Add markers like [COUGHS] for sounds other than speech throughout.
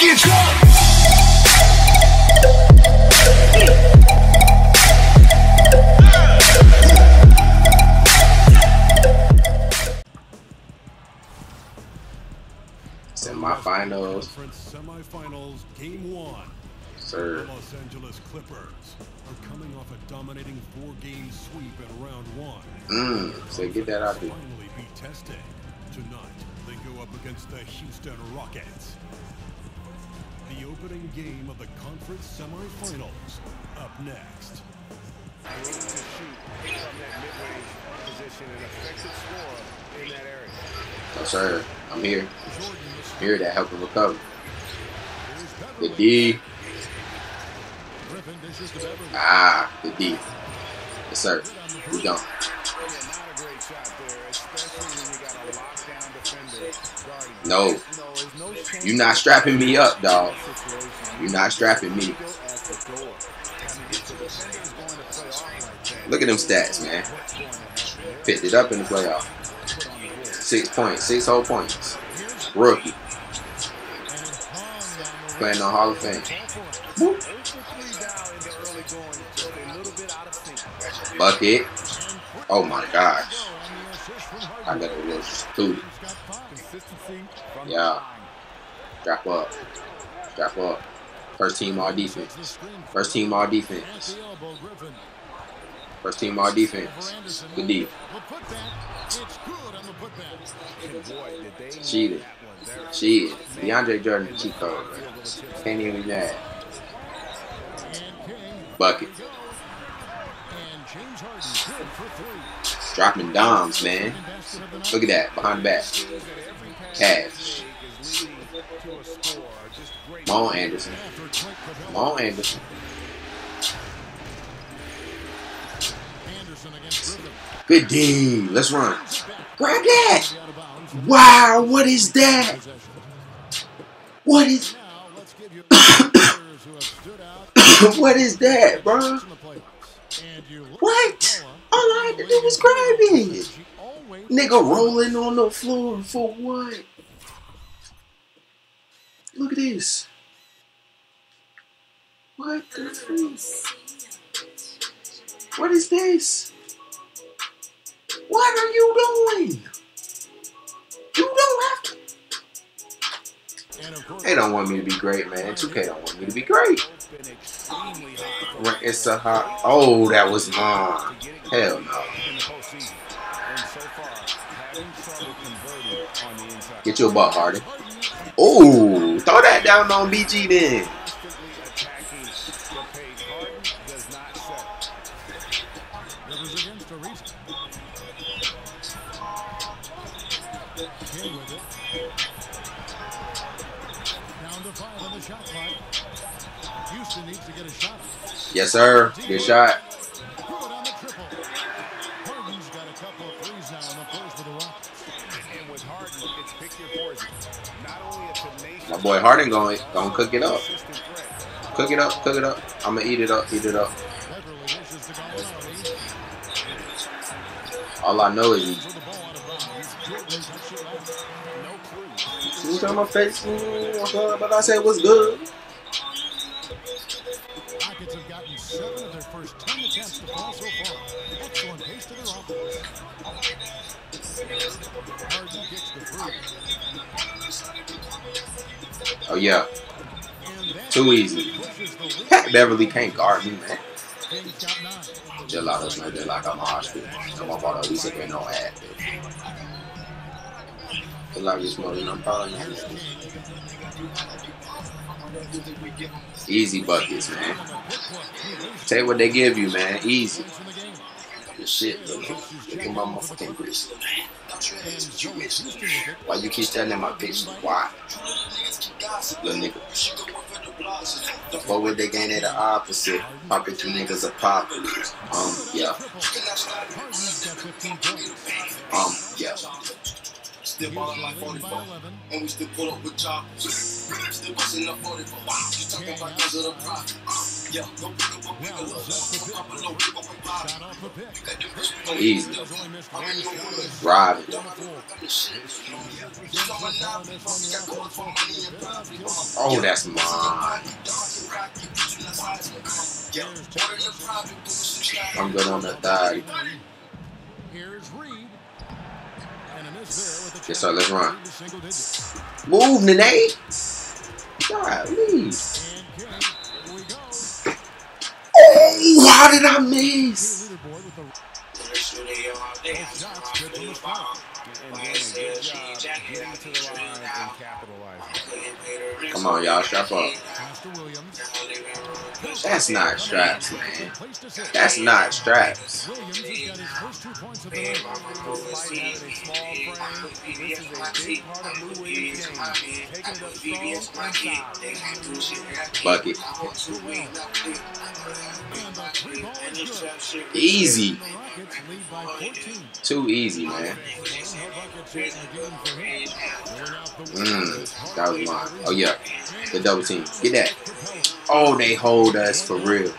get drunk. Semifinals, semifinals, game one. sir. The Los Angeles Clippers are coming off a dominating four-game sweep in round one. Mmm. So get that out there. Finally be tested. Tonight, they go up against the Houston Rockets. The opening game of the conference semifinals. Up next. Room to shoot from that position, an effective scorer in that area. Sir. I'm here. Here to help him recover. The D. Ah, the D. Yes, sir. We don't. You. No. You know, there's no chance You not strapping me up, dog. You're not strapping me. Look at them stats, man. Picked it up in the playoff. Six points, six whole points. Rookie. Playing on Hall of Fame. Bucket. Oh my gosh. I got a little. Consistency Yeah. Strap up. Strap up. First team all defense. First team all defense. First team all defense. Good D. Cheated. Shit. DeAndre Jordan cheat code. Can't even be mad. Bucket. Dropping doms, man. Look at that. Behind the back. Cash. Come on, Anderson. Come on, Anderson. Good D. Let's run. Grab that. Wow, what is that? What is [COUGHS] what is that, bro? What? All I had to do was grab it. Nigga rolling on the floor for what? Look at this. What the freak? What is this? What are you doing? You don't have to. They don't want me to be great, man. 2K don't want me to be great. It's a hot. Oh, that was mine. Hell no. Get your butt, Harden. Oh, throw that down on BG then. Not only a tenacious My boy Harden going gonna cook it up. Cook it up. Cook it up. I'm gonna eat it up. Eat it up. Beverley wishes to go early. All I know is you. For the ball out of bounds. Jordan touched it off. no clue. On my face, mm, but I said what's good. Oh yeah, too easy. the Beverley can't guard me, man. Gelatos, man, just like I'm a hospital. I'm about to at least if no ad. Feel like you're smoking, I'm probably not. Easy buckets, man. Take what they give you, man. Easy. Shit, little. Look at my motherfucking wrist. Why you keep standing in my bitch? Why? Little nigga. The forward they gain at the opposite. Popping two niggas are populars. Um, yeah. Harden's got 15 points. Um, yeah. Still ballin' like 44. And we still pull up with chop. [LAUGHS] Still bustin' up 44. Wow, you talking about cause of the profit. Uh, yeah, go pick up a bigger look. Pop a little pick up a pop. Shot off the pitch. You got them bitches gon' Easy. eat Only missed I'm one in shot. the wood. Driving. Oh, that's mine. I'm good on that thigh. Here's Reed. Yes, sir, let's run. Move, Nene. God, leave. And King, here we go. Oh, how did I miss? Leaderboard with the shots good from the spot. And doing a good job getting to the line and capitalizing. Come on, y'all, strap up. That's not straps, man. That's not straps. Bucket. Easy. The Rockets lead by 14. Too easy, man. Mm, that was mine. Oh, yeah. The double team. Get that. Oh, they hold us for real.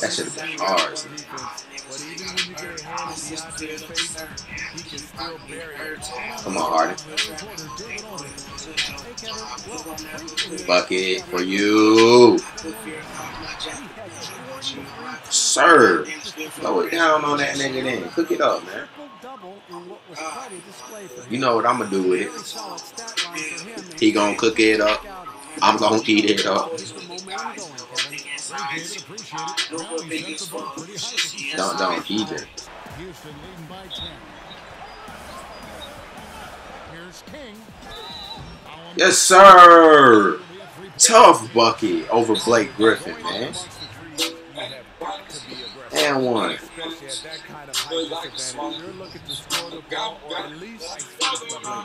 That should have been ours. Come on, Harden. Bucket for you. Sir. Throw it down on that nigga then. Cook it up, man. You know what I'm going to do with it. He going to cook it up. I'm going to eat it up. Don't, don't eat it. Houston leading by 10. Here's King. Yes, sir. Tough Bucky over Blake Griffin, man. And one. Especially at that kind of height disadvantage. You're looking to score the ball or at least assist the ball.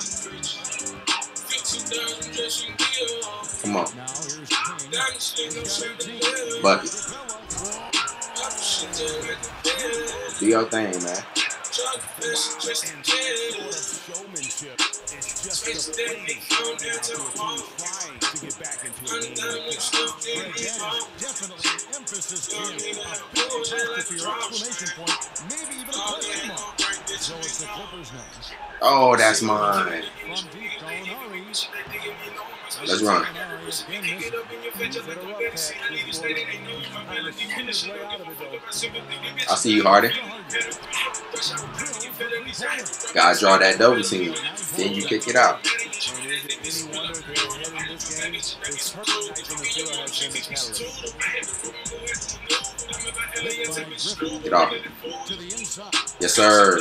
Come on. Now here's King. He's got 18. Bucket. Do your thing, man. It's just the pace out there to a team trying to get back into a game. Greg, that is definitely an emphasis to him. A big apostrophe or exclamation point, Oh, that's mine. Let's run. I see you, Harden. Gotta draw that double team. Then you kick it out. Get off. Yes, sir.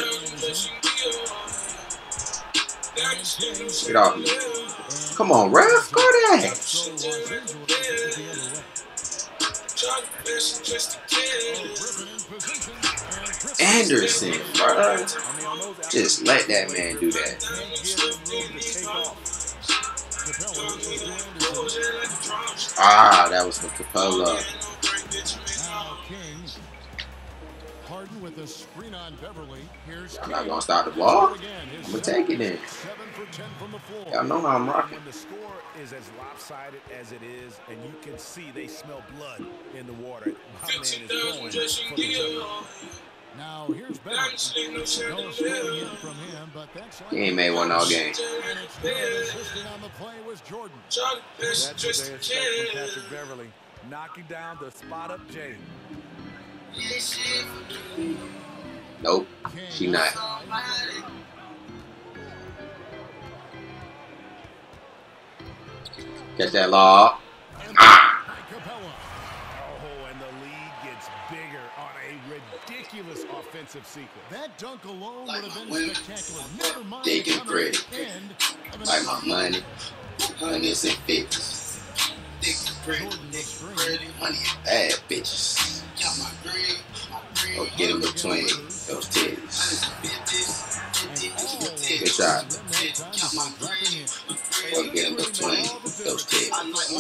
Get off me. Come on, ref. Go that. Anderson, bro. Just let that man do that. Ah, that was for Capela. Harden screen on Beverley. Here's I'm not gonna stop the ball. I'm gonna take it in. Seven for ten from the floor. Y'all know how I'm rocking. The score is as lopsided as it is, and you can see they smell blood in the water, my man is going for the. Now here's Beverley. No scoring yet from him, but that's He ain't made one all game. And it's good. Assisting on the play was Jordan. That's what they expect from Patrick Beverley, knocking down the spot up J. Nope, she not. Catch that law. Ah. Oh, and the lead gets bigger on a ridiculous offensive sequence. That dunk alone would have been spectacular. Never mind They get coming credit. end of an like my money. Hundreds and fifties. Jordan the screen. Bad bitches. Or get in between those titties. Good. Or get in between those titties. I like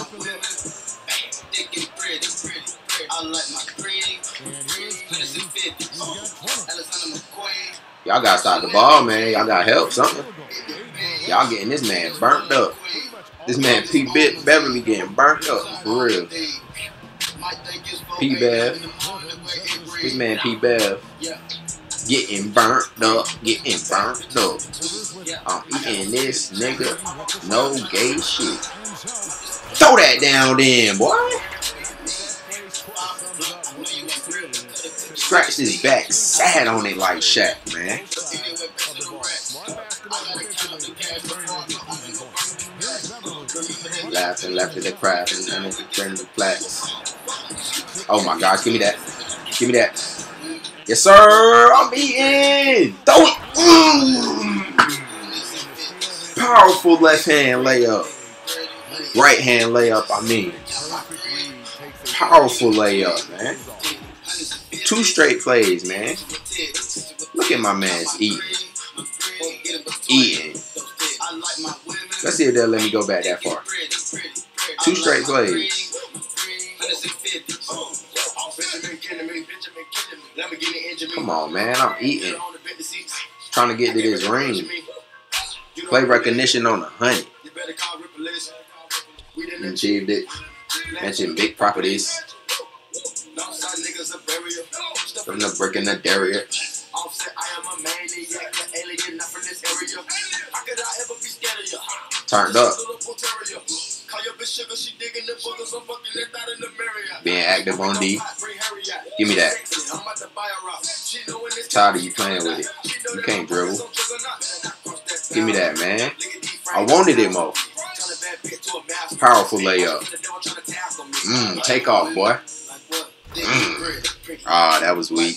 my pretty. And here's King. He's got 20. Y'all gotta stop the ball, man. Y'all gotta help something. Y'all getting this man burnt up. This man P. Bit Beverley getting burnt up for real. P. Bev. This man P. Bev getting burnt up, getting burnt up. I'm eating this nigga. No gay shit. Throw that down then, boy. Scratch his back, sad on it like Shaq, man. Laughing, of the crowd, and then the flats. Oh my gosh, give me that. Give me that. Yes, sir. I'm eating. Throw it. Mm. Powerful left hand layup. Right hand layup, I mean. Powerful layup, man. Two straight plays, man. Look at my man's eating. Eating. Let's see if they'll let me go back that far. Two straight plays. Come on, man. I'm eating. Trying to get to this ring. Play recognition on a hundred. Achieved it. Mentioned big properties. From the brick in the dairy. Turned up. Being active on D. Give me that. Tired of you playing with it. You can't dribble. Give me that, man. I wanted it more. Powerful layup. Mmm, take off, boy. Mm. Ah, that was weak.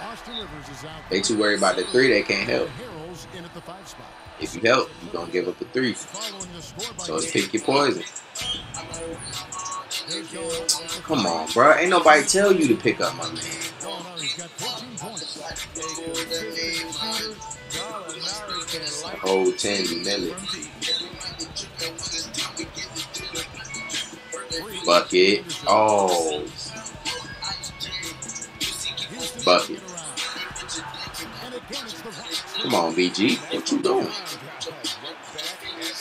Griffin at the four. Austin Rivers is out. They too worried about the three, they can't help. Harrell's in at the five spot. If you help, you're gonna give up the three. Following the score by So pick your poison. Here's Gallinari at the Come on, bro. Ain't nobody tell you to pick up my man. Gallinari's got 14 points. Gallinari can light Whole 10 million. Bucket. Oh. Bucket. Come on, BG. What you doing? This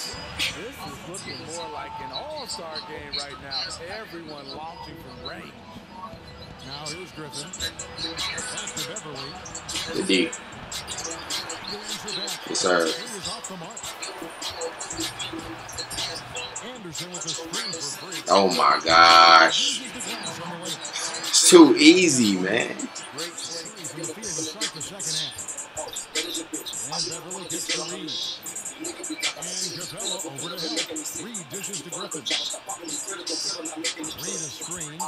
is looking more like an all-star game right now. Everyone launching from range. Now here's Griffin. Pass to Beverley. The D. Back. Yes, sir. He is off the mark. Anderson with a screen for free. Oh my gosh. Uses the glass on the way. It's too easy, man. And over to him. Reed dishes to Griffin. Reed a screen.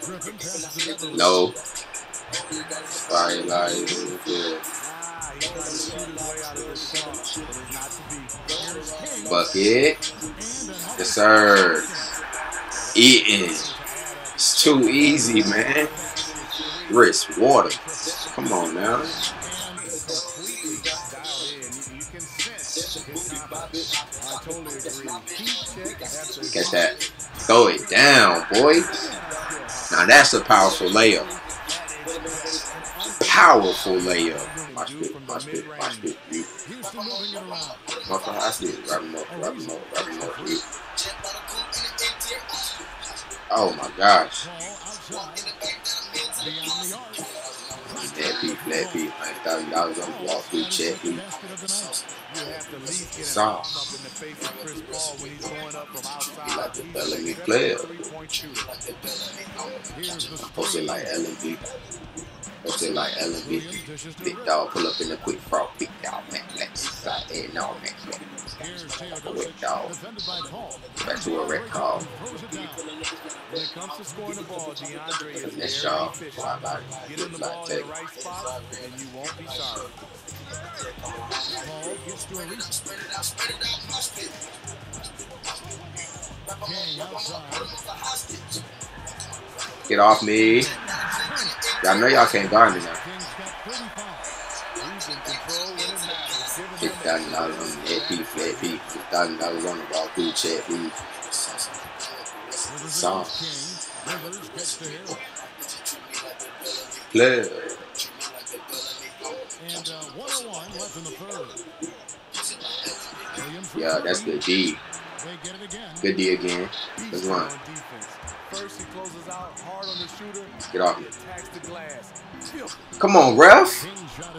Griffin passes to Beverley. No. Light. Yeah. Ah, he's trying to shoot his way out of this slump, but it's not to be. Here's King. Bucket. Yes, sir. Eating. It's too easy, man. Wrist, water. Come on now. Catch that. Throw it down, boy. Now that's a powerful layup. Powerful layup. Watch it, watch it, watch it. Motherfucker, I see it. Grab him up, grab him up, him up. Oh my gosh. Ball outside. Beyond the arc. Flat P, flat P. $100,000 on the wall through check. You. Basket of the night. You have to at least get an Stop. arm up in the face of Chris Paul when he's going up from outside. He like the Bellamy player. the Posted like. What's it like Ellen Big, dog pull up in the quick frog, big dog, man, let's slide in, no, man, to a red call. When it comes to scoring the ball, DeAndre is why Get in the ball in the right spot, and you won't be sorry. Gets to a reach. King outside. Get off me. Y'all know y'all can't guard me now. King's got 35. He's in control when it thousand dollars on thousand dollars on him. Play. And uh, 101 left in the third. Yeah, that's good D. Good D again. That's one. First, he closes out hard on the shooter. Get off He me. attacks the glass. Come on, ref.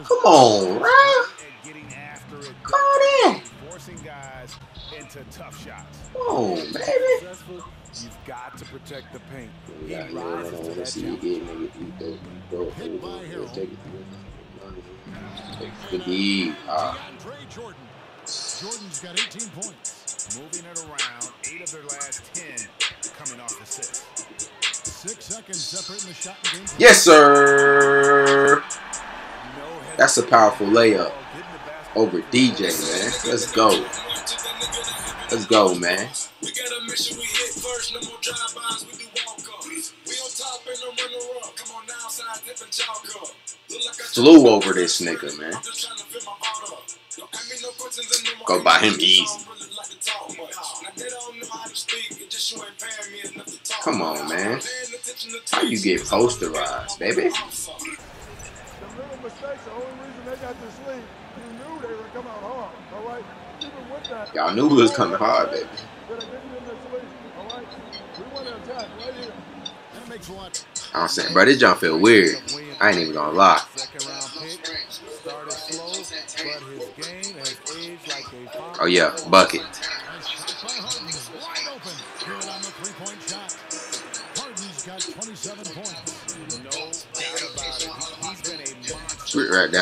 Come on, ref. Call that. Forcing guys into tough shots. On, baby. You've got to protect the paint. He Yeah, rises to that see you get nigga. You throw, you throw, Hit by Harrell. take it. Good D. Ah, Jordan. Jordan's got 18 points. Moving it around, eight of their last ten coming off assists. Six seconds separating the shot and game. yes, sir. That's a powerful layup hesitation. Getting the basketball over DJ, man. Let's go. Let's go, man. We got a mission, we hit first, no more drive-bys, we do walk-ups. We on top and no runner-up. Come on now, side dip and chalk up. Look like I Flew over this nigga, man. I'm just trying to fill my heart up. Don't ask me no questions and no more Go by him easy. I don't really like to talk much. Now they don't know how to speak, it just you ain't paying me enough to talk Come on, man. Paying attention to How you get posterized, baby? The little mistakes, the only reason they got this lead, Y'all knew we was coming hard, baby. That are getting in this lead, all right? We want to attack right here. And it makes what? I'm saying, bro, this jump feel weird. I ain't even gonna lie. Second round pick started slow, but his game has aged like a fine Oh yeah, bucket. Nice shot down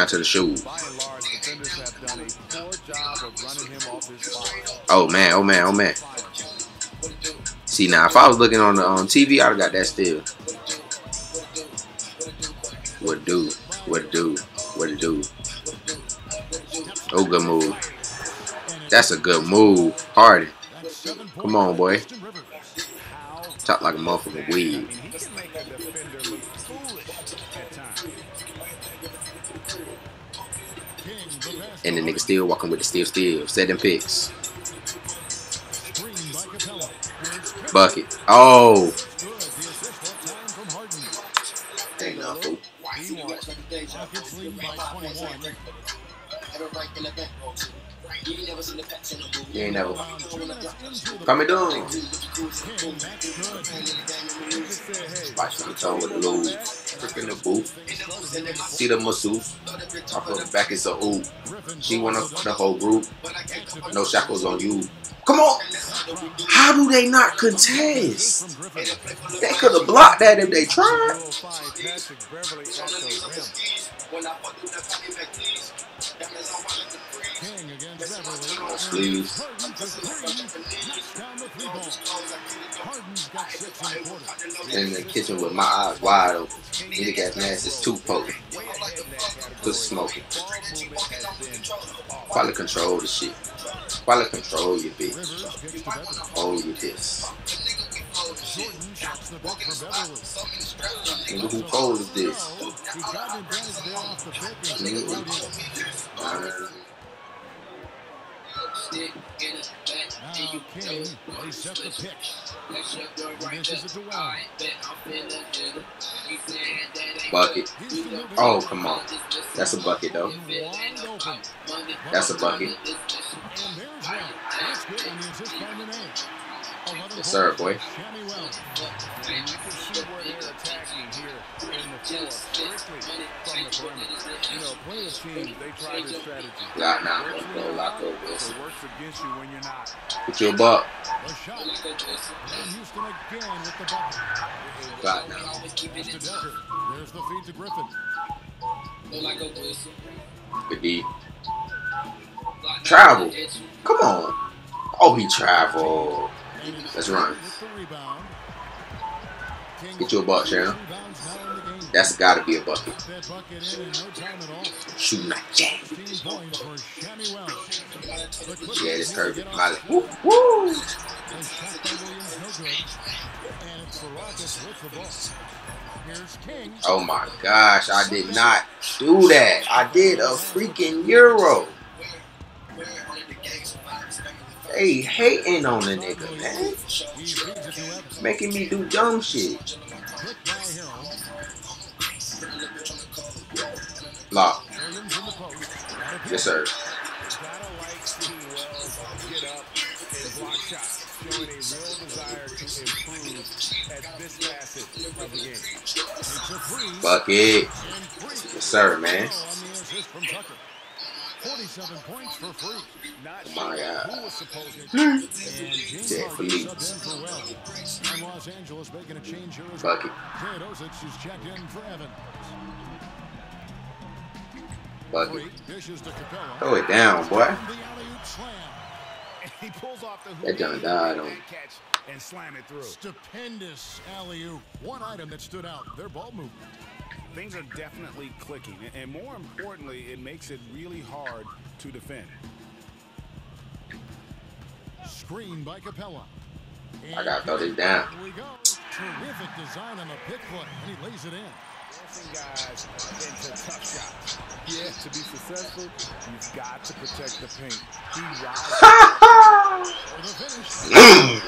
to the open. Oh man, oh man, oh man. See now, if I was looking on the on TV, I'd have got that still. What do? What do? What do? Oh, good move. That's a good move, Harden. Come on, boy. Talk like a motherfucking weed. And the nigga still walking with the steel steel. Setting picks. Oh. into the Coming down. King, that's good. He just said, hey, Watch the tone with the low. Trick in the booth. See the masseuse. Off of the back is a ooh. She wanna the whole group. No shackles on you. Come on. How do they not contest? They could have blocked that if they tried. Please. Got in the kitchen with my eyes wide open. Nigga mask is too potent. Pussy smoking. Quality control the shit. Quality control your bitch. To you this. Jordan shuts the back for Nigga, who cold is this? It right in. To bucket. Oh, come on. That's a bucket though. That's a bucket. Yes, sir, boy. The the. Lock now, you're Lock over. not. Put your buck. The the. Lock now. There's the feed to Griffin. Good D. Travel. Come on. Oh, he traveled. Let's run. Get you a buck, game. That's got to be a bucket. Shooting like that. 15 points for Shammy Wells. The Clippers Yeah, off Miley. the Woo, woo. It's. Oh my gosh, I did not do that. I did a freaking Euro. Hey, hating on the nigga, man. It. Making me do dumb shit. Lock. Yes, sir. Showing a real desire to improve at this a. And free. Yes, sir, man. On the assist from Tucker. 47 points for free. Not My sure God. who was supposed to [LAUGHS] And James Yeah, Harden subbed in for Wells. And Los Angeles making a change here as well. Teodosic is checked in for Evans. Bucket. Free. Dishes to Capela. Throw it down, boy. And the alley-oop slam. [LAUGHS] He pulls off the That done died on. catch and slam it through. Stupendous alley-oop. One item that stood out, their ball movement. Things are definitely clicking, and more importantly, it makes it really hard to defend. Screen by Capela. I gotta throw this down. Here we go. Terrific design on the pick play, and he lays it in. Forcing guys into tough shots. Yeah, to be successful, you've got to protect the paint. He rises [LAUGHS] For the finish. Lays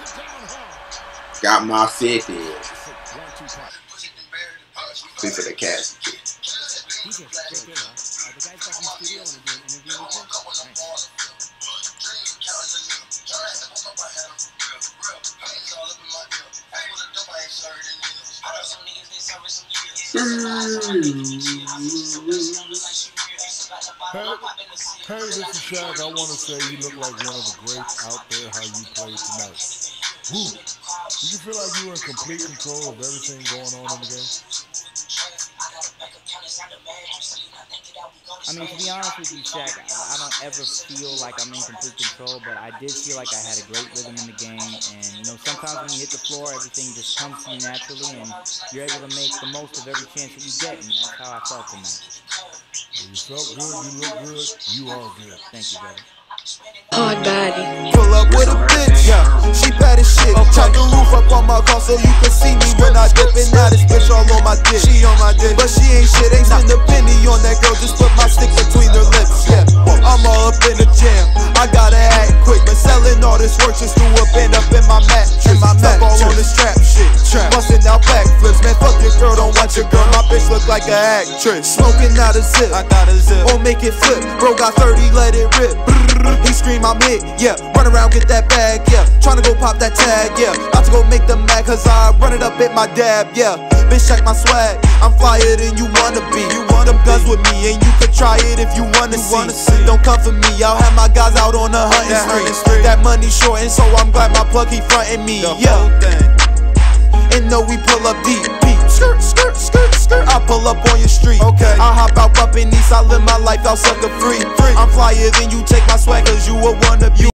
it down hard. Got my 50. Three for the cats. DJ. Hey, hmm. hey, this is Shaq. I want to say you look like one of the greats out there. How you played tonight. Did you feel like you were in complete control of everything going on in the game? I mean, to be honest with you, Shaq, I I don't ever feel like I'm in complete control, but I did feel like I had a great rhythm in the game. And, you know, sometimes when you hit the floor, everything just comes to you naturally, and you're able to make the most of every chance that you get. And that's how I felt tonight. You felt good. You look good. You are good. Thank you, brother. Hard body. Pull up with a bitch, yeah. She bad as shit. Turn the roof up on my car so you can see me when I dip. And now this bitch all on my dick. She on my dick, but she ain't shit. Ain't spend a penny on that girl. Just put my stick between her lips. Yeah, I'm all up in the jam. I gotta act quick, but selling all this work just threw like a actress. Smoking out a zip. I got a zip. Or make it flip. Bro got 30, let it rip. He scream, I'm hit, yeah. Run around, get that bag, yeah. Tryna go pop that tag, yeah. About to go make the mag, cause I run it up at my dab, yeah. Bitch, check my swag. I'm flyer than you wanna be. You want them guns with me, and you could try it if you wanna, see. Don't come for me, I'll have my guys out on the hunting street. That money short, and so I'm glad my plug he frontin' me, yeah. And know we pull up deep, deep. Skirt, skirt, skirt. I pull up on your street. Okay. I hop out up in these, I live my life out sucker free. free. I'm flyer than you take my swag, cause you a wannabe.